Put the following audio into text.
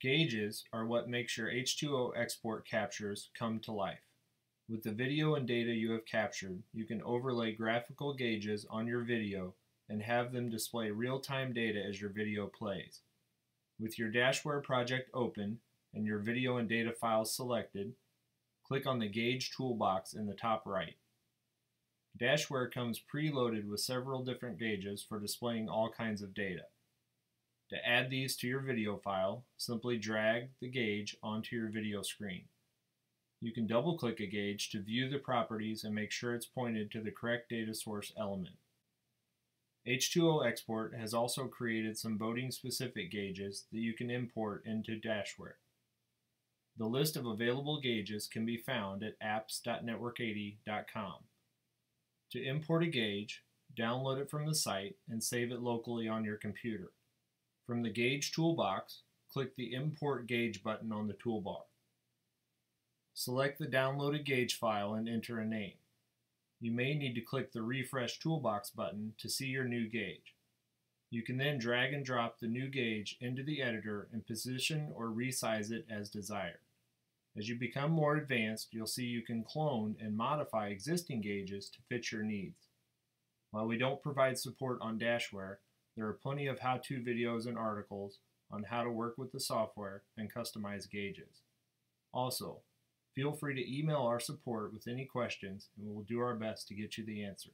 Gauges are what makes your H2O export captures come to life. With the video and data you have captured, you can overlay graphical gauges on your video and have them display real-time data as your video plays. With your Dashware project open and your video and data files selected, click on the Gauge toolbox in the top right. Dashware comes preloaded with several different gauges for displaying all kinds of data. To add these to your video file, simply drag the gauge onto your video screen. You can double click a gauge to view the properties and make sure it's pointed to the correct data source element. H2O Export has also created some boating specific gauges that you can import into Dashware. The list of available gauges can be found at apps.network80.com. To import a gauge, download it from the site and save it locally on your computer. From the Gauge toolbox, click the Import Gauge button on the toolbar. Select the downloaded gauge file and enter a name. You may need to click the Refresh Toolbox button to see your new gauge. You can then drag and drop the new gauge into the editor and position or resize it as desired. As you become more advanced, you'll see you can clone and modify existing gauges to fit your needs. While we don't provide support on Dashware, there are plenty of how-to videos and articles on how to work with the software and customize gauges. Also, feel free to email our support with any questions and we'll do our best to get you the answer.